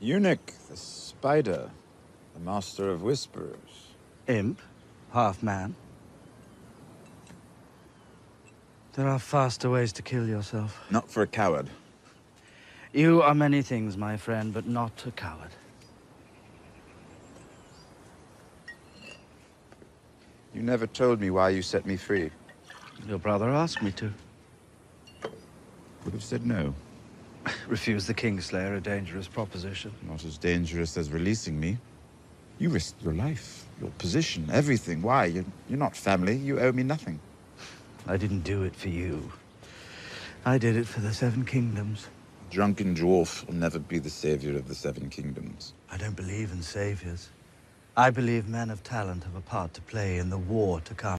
Eunuch, the spider, the master of whisperers. Imp, half man. There are faster ways to kill yourself. Not for a coward. You are many things, my friend, but not a coward. You never told me why you set me free. Your brother asked me to. Would have said no. Refuse the Kingslayer, a dangerous proposition. Not as dangerous as releasing me. You risked your life, your position, everything. Why? You're, you're not family. You owe me nothing. I didn't do it for you. I did it for the Seven Kingdoms. A drunken dwarf will never be the savior of the Seven Kingdoms. I don't believe in saviors. I believe men of talent have a part to play in the war to come.